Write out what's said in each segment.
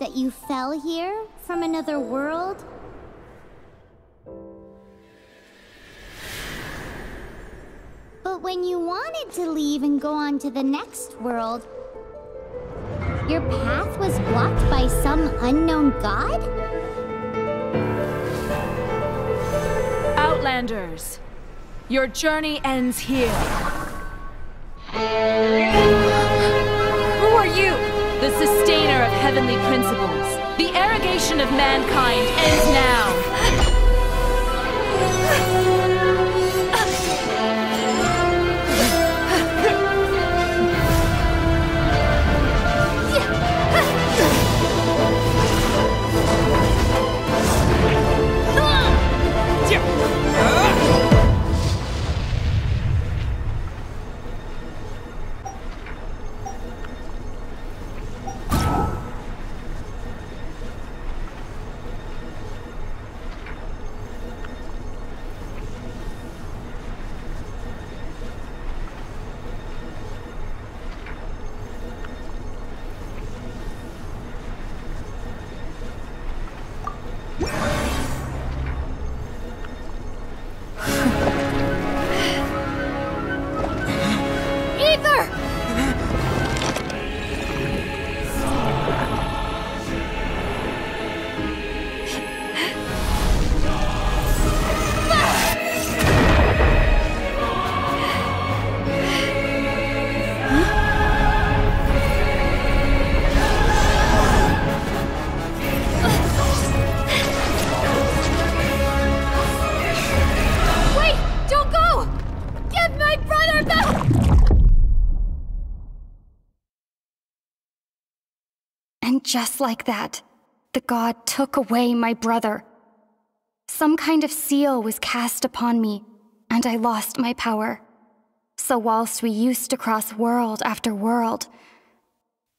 that you fell here from another world? But when you wanted to leave and go on to the next world, your path was blocked by some unknown god? Outlanders, your journey ends here. Who are you? The sustainer of heavenly principles. The arrogation of mankind ends now. Just like that, the god took away my brother. Some kind of seal was cast upon me, and I lost my power. So, whilst we used to cross world after world,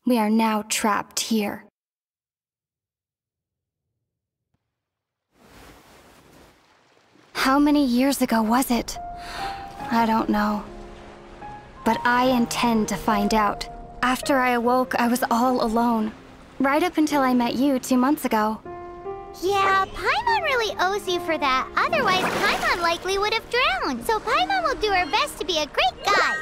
we are now trapped here. How many years ago was it? I don't know. But I intend to find out. After I awoke, I was all alone. Right up until I met you two months ago. Yeah, Paimon really owes you for that. Otherwise, Paimon likely would have drowned. So Paimon will do her best to be a great guide.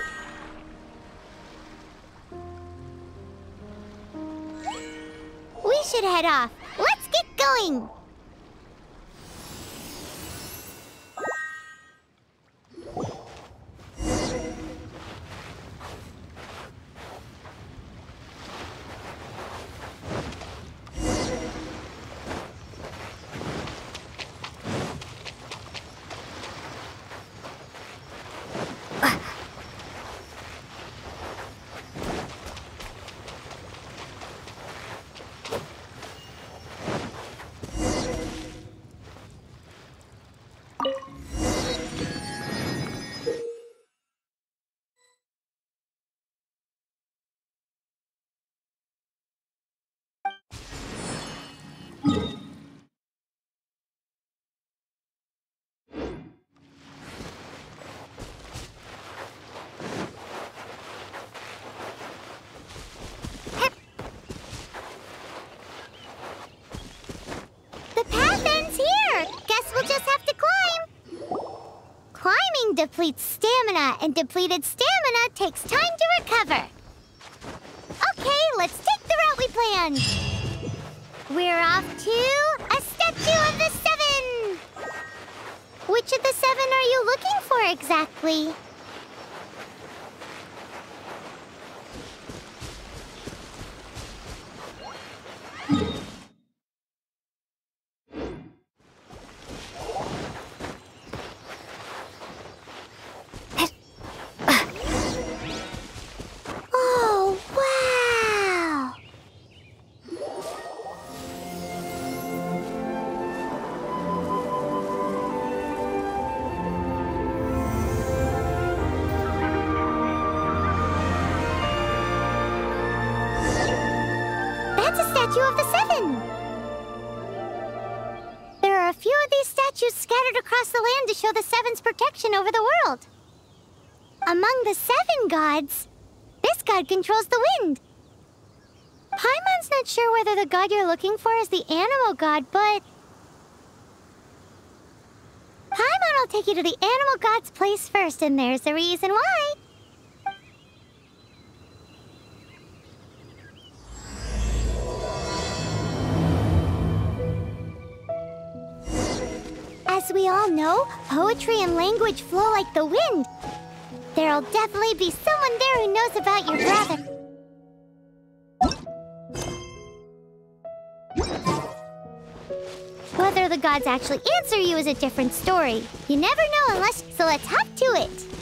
We should head off. Let's get going. Depletes stamina, and depleted stamina takes time to recover. Okay, let's take the route we planned. We're off to a statue of the seven. Which of the seven are you looking for exactly? Show the Seven's protection over the world. Among the Seven gods, this god controls the wind. Paimon's not sure whether the god you're looking for is the Anemo god, but... Paimon will take you to the Anemo god's place first, and there's a reason why. As we all know, poetry and language flow like the wind. There'll definitely be someone there who knows about your brother. Whether the gods actually answer you is a different story. You never know unless... So let's hop to it.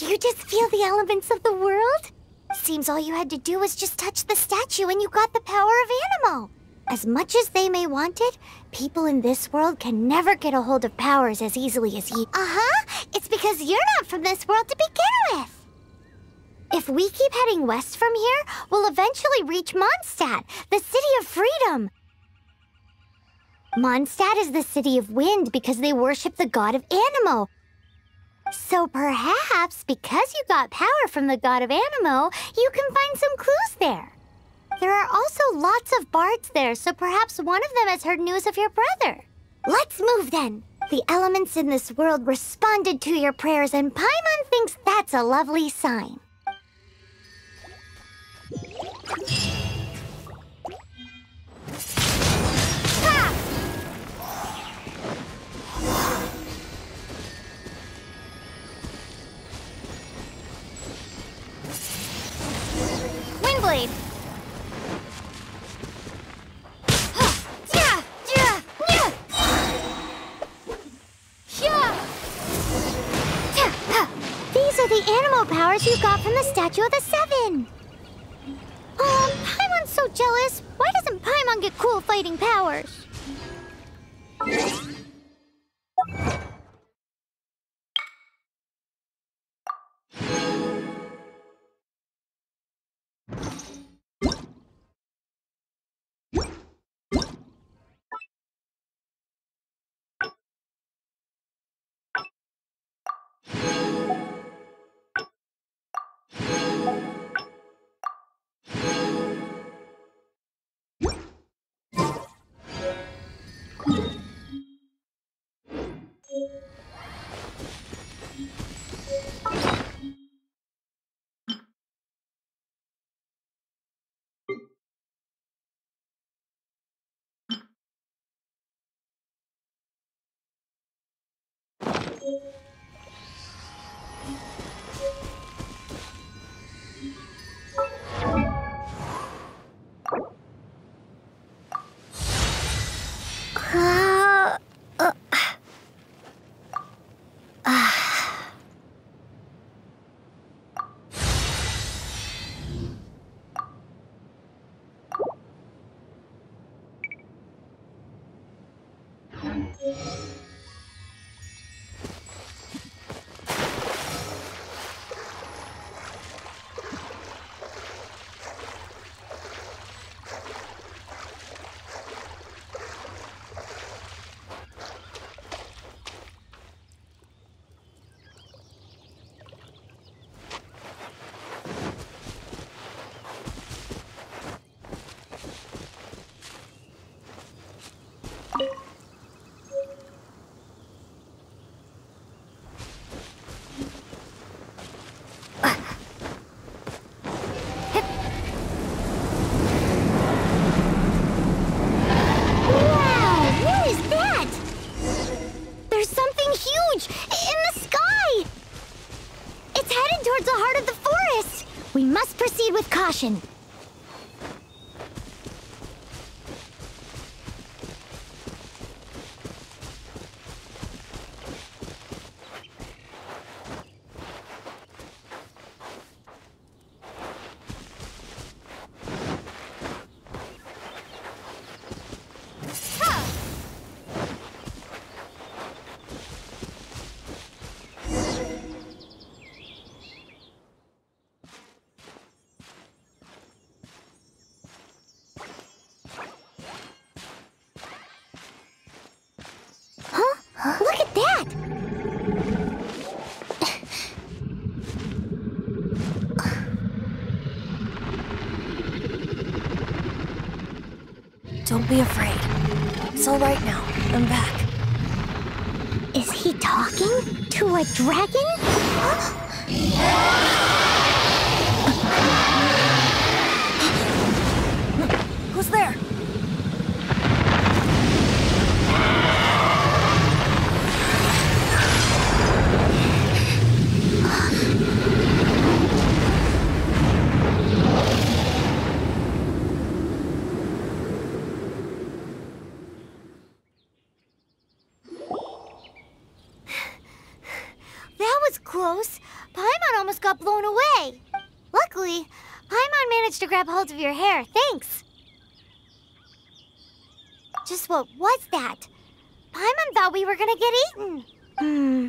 Did you just feel the elements of the world? Seems all you had to do was just touch the statue and you got the power of Anemo. As much as they may want it, people in this world can never get a hold of powers as easily as you. Uh-huh. It's because you're not from this world to begin with. If we keep heading west from here, we'll eventually reach Mondstadt, the city of freedom. Mondstadt is the city of wind because they worship the god of Anemo. So perhaps, because you got power from the god of Anemo, you can find some clues there. There are also lots of bards there, so perhaps one of them has heard news of your brother. Let's move then. The elements in this world responded to your prayers, and Paimon thinks that's a lovely sign. Got from the Statue of the Seven. Oh, Paimon's so jealous. Why doesn't Paimon get cool fighting powers? Uh, proceed with caution. Huh? Look at that! Don't be afraid. It's all right now. I'm back. Is he talking to a dragon? Who's there? That was close. Paimon almost got blown away. Luckily, Paimon managed to grab hold of your hair. Thanks. Just what was that? Paimon thought we were gonna get eaten. Hmm.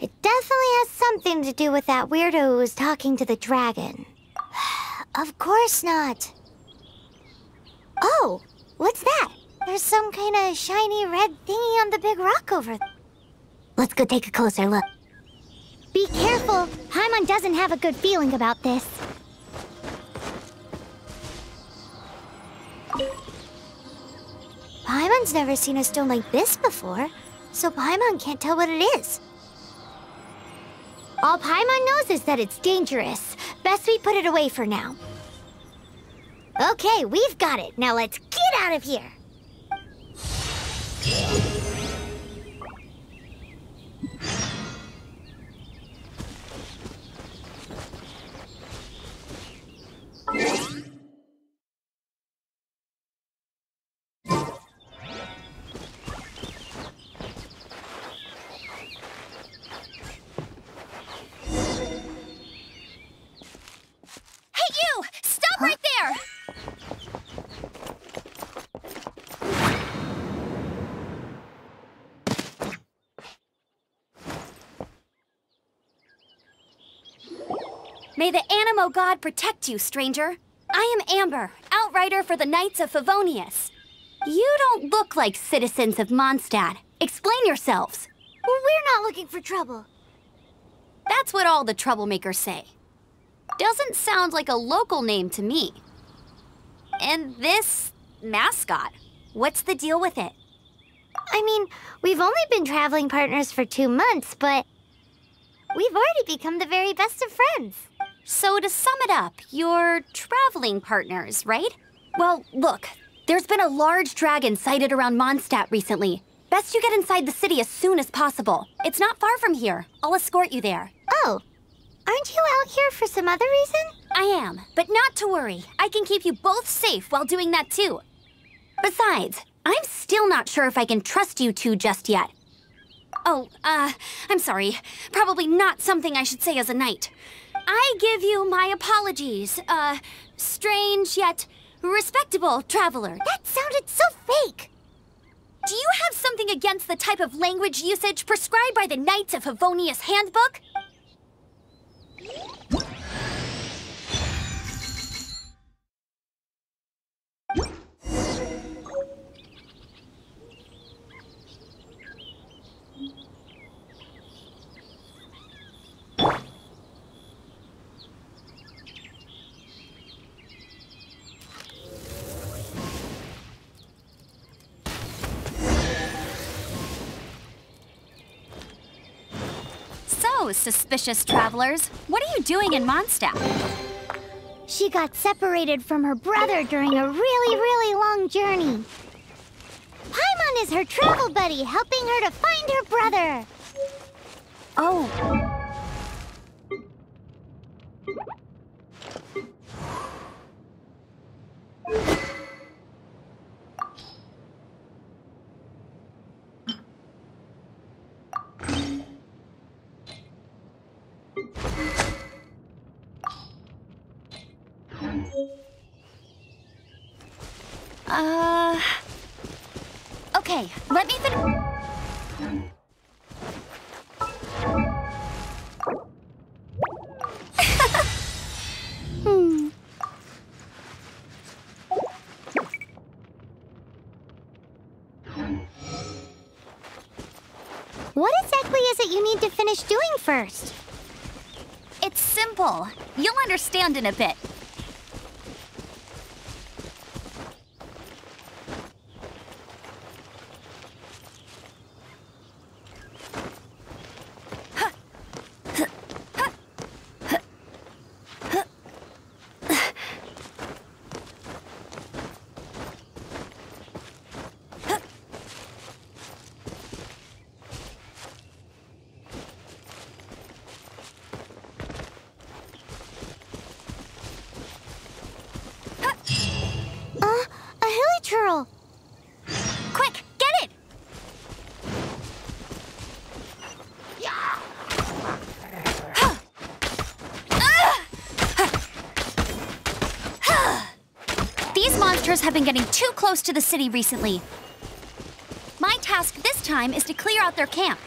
It definitely has something to do with that weirdo who was talking to the dragon. of course not. Oh, what's that? There's some kind of shiny red thingy on the big rock over there. Let's go take a closer look. Be careful. Paimon doesn't have a good feeling about this. Paimon's never seen a stone like this before, so Paimon can't tell what it is. All Paimon knows is that it's dangerous. Best we put it away for now. Okay, we've got it. Now let's get out of here. May the Anemo God protect you, stranger. I am Amber, outrider for the Knights of Favonius. You don't look like citizens of Mondstadt. Explain yourselves. Well, we're not looking for trouble. That's what all the troublemakers say. Doesn't sound like a local name to me. And this mascot, what's the deal with it? I mean, we've only been traveling partners for two months, but we've already become the very best of friends. So, to sum it up, you're traveling partners, right? Well, look, there's been a large dragon sighted around Mondstadt recently. Best you get inside the city as soon as possible. It's not far from here. I'll escort you there. Oh, aren't you out here for some other reason? I am, but not to worry. I can keep you both safe while doing that too. Besides, I'm still not sure if I can trust you two just yet. Oh, uh, I'm sorry. Probably not something I should say as a knight. I give you my apologies, uh, strange yet respectable traveler. That sounded so fake. do you have something against the type of language usage prescribed by the Knights of Favonius Handbook? Suspicious travelers, what are you doing in Mondstadt? She got separated from her brother during a really, really long journey. Paimon is her travel buddy, helping her to find her brother. Oh. Uh. Okay, let me fin- Hmm. What exactly is it you need to finish doing first? It's simple. You'll understand in a bit. Uh, a hilichurl. Quick, get it! These have been getting too close to the city recently. My task this time is to clear out their camp.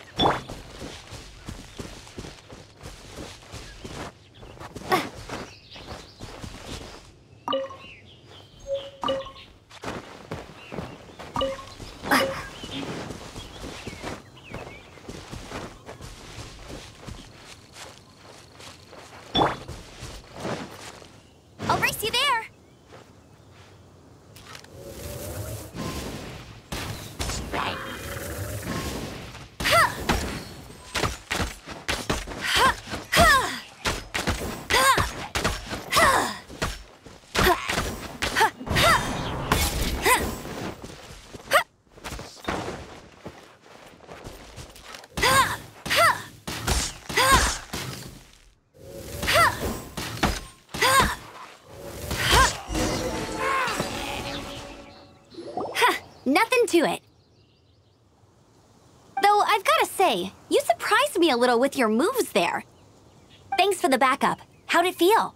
Me a little with your moves there. Thanks for the backup. How'd it feel?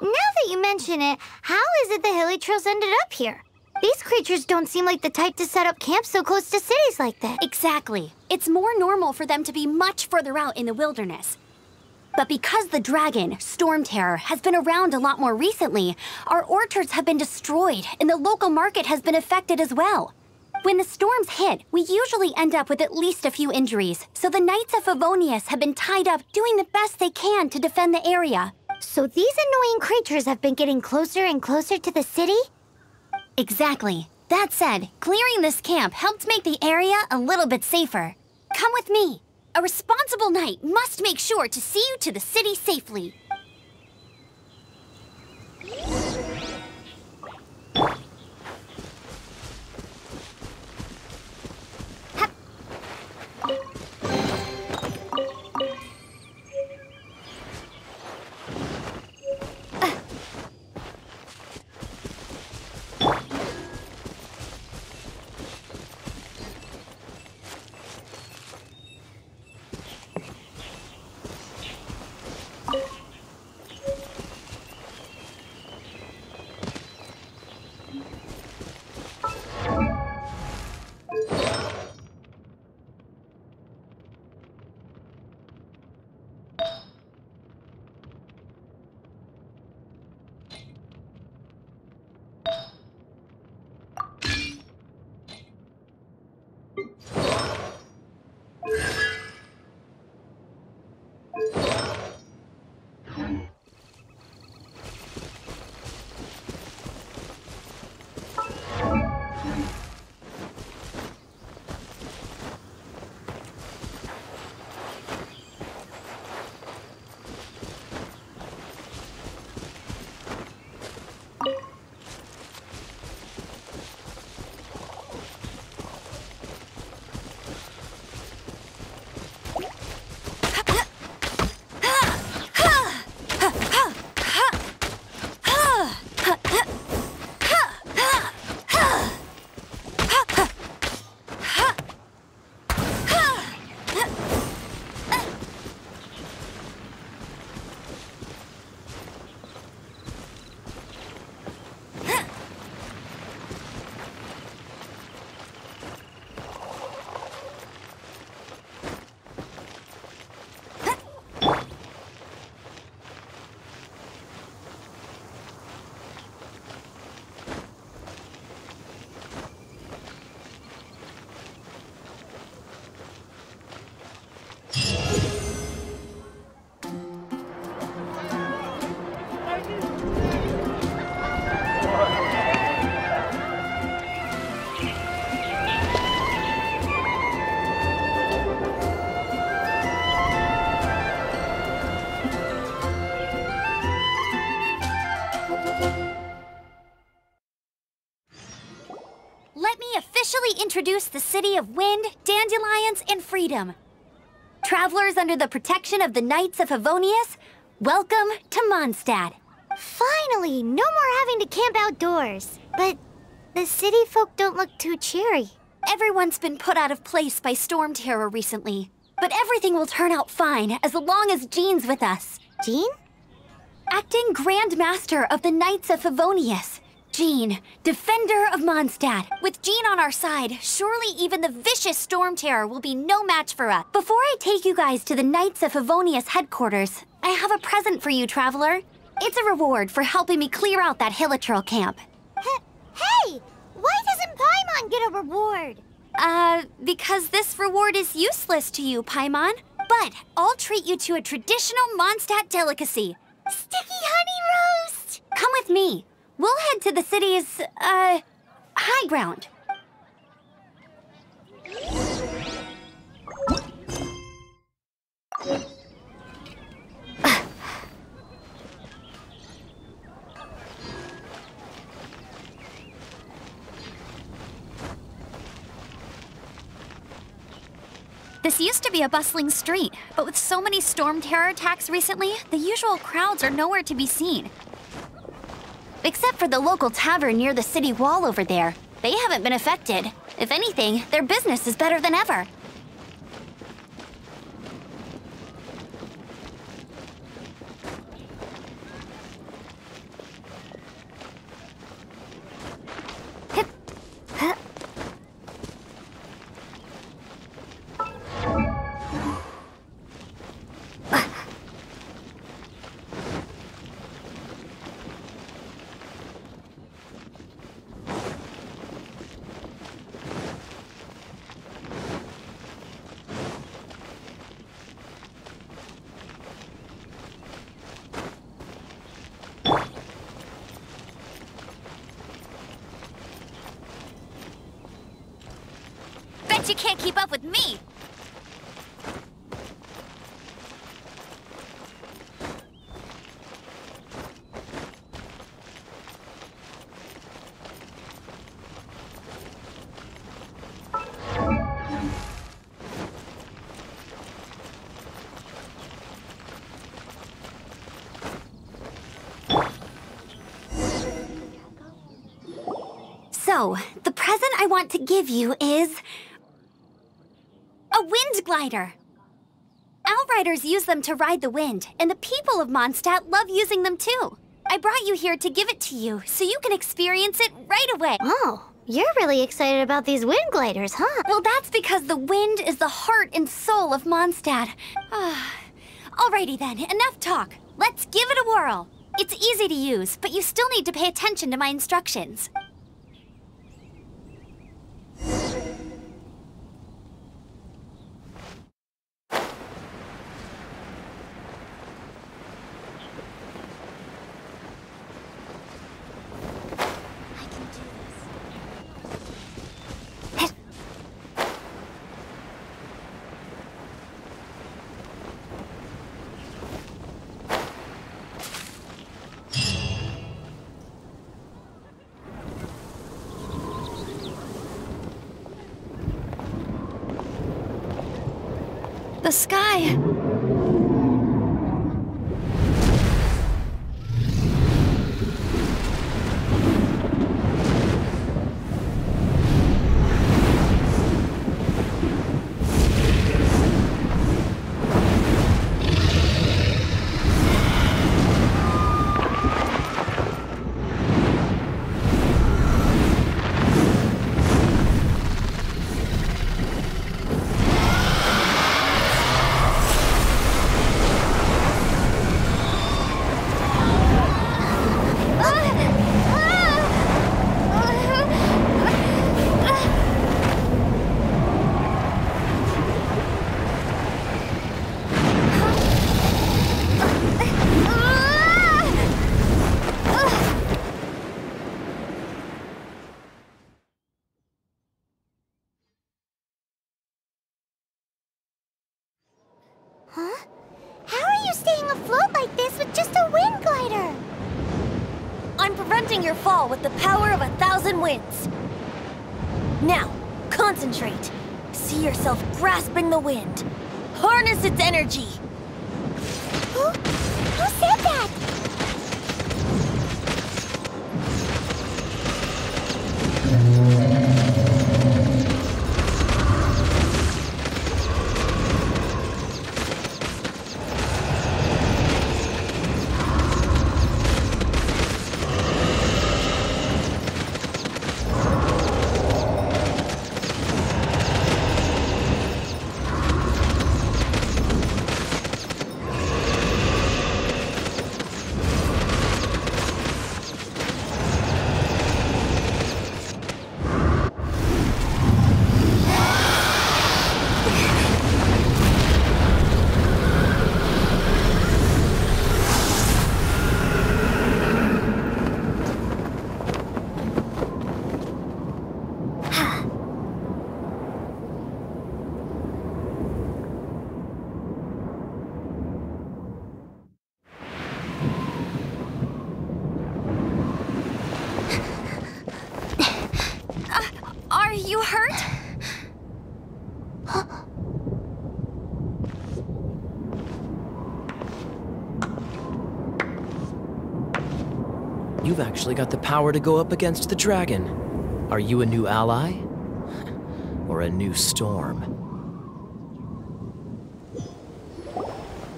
Now that you mention it, how is it the hilichurls ended up here? These creatures don't seem like the type to set up camp so close to cities like that. Exactly. It's more normal for them to be much further out in the wilderness. But because the dragon, Storm Terror, has been around a lot more recently, our orchards have been destroyed and the local market has been affected as well. When the storms hit, we usually end up with at least a few injuries, so the Knights of Favonius have been tied up doing the best they can to defend the area. So these annoying creatures have been getting closer and closer to the city? Exactly. That said, clearing this camp helped make the area a little bit safer. Come with me. A responsible knight must make sure to see you to the city safely. Introduce the city of wind, dandelions, and freedom. Travelers under the protection of the Knights of Favonius, welcome to Mondstadt. Finally, no more having to camp outdoors. But the city folk don't look too cheery. Everyone's been put out of place by storm terror recently. But everything will turn out fine as long as Jean's with us. Jean? Acting Grand Master of the Knights of Favonius. Jean, Defender of Mondstadt. With Jean on our side, surely even the vicious storm terror will be no match for us. Before I take you guys to the Knights of Favonius headquarters, I have a present for you, Traveler. It's a reward for helping me clear out that Hilichurl camp. Hey! Why doesn't Paimon get a reward? Uh, because this reward is useless to you, Paimon. But I'll treat you to a traditional Mondstadt delicacy. Sticky honey roast! Come with me. We'll head to the city's, uh, high ground. This used to be a bustling street, but with so many storm terror attacks recently, the usual crowds are nowhere to be seen. Except for the local tavern near the city wall over there. They haven't been affected. If anything, their business is better than ever. You can't keep up with me! So, the present I want to give you is... Glider! Outriders use them to ride the wind, and the people of Mondstadt love using them too. I brought you here to give it to you, so you can experience it right away. Oh, you're really excited about these wind gliders, huh? Well, that's because the wind is the heart and soul of Mondstadt. Ah, Alrighty then, enough talk. Let's give it a whirl. It's easy to use, but you still need to pay attention to my instructions. The sky. The wind. Harness its energy. Who? Who said that? Are you hurt? You've actually got the power to go up against the dragon. Are you a new ally? Or a new storm?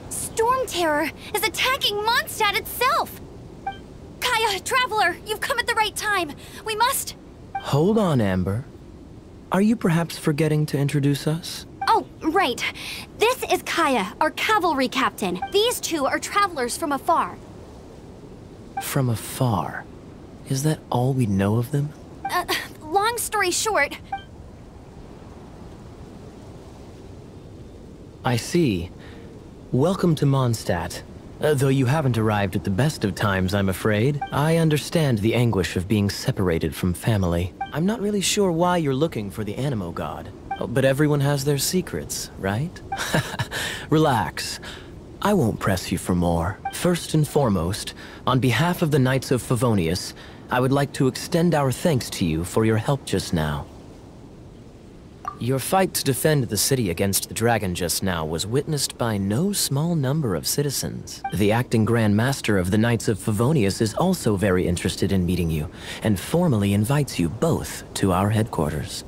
Storm Terror is attacking Mondstadt itself! Kaeya, Traveler, you've come at the right time. We must... Hold on, Amber. Are you perhaps forgetting to introduce us? Oh, right. This is Kaeya, our cavalry captain. These two are travelers from afar. From afar. Is that all we know of them? Uh, long story short, I see. Welcome to Mondstadt. Uh, though you haven't arrived at the best of times, I'm afraid. I understand the anguish of being separated from family. I'm not really sure why you're looking for the Anemo God. Oh, but everyone has their secrets, right? Relax. I won't press you for more. First and foremost, on behalf of the Knights of Favonius, I would like to extend our thanks to you for your help just now. Your fight to defend the city against the dragon just now was witnessed by no small number of citizens. The acting Grand Master of the Knights of Favonius is also very interested in meeting you, and formally invites you both to our headquarters.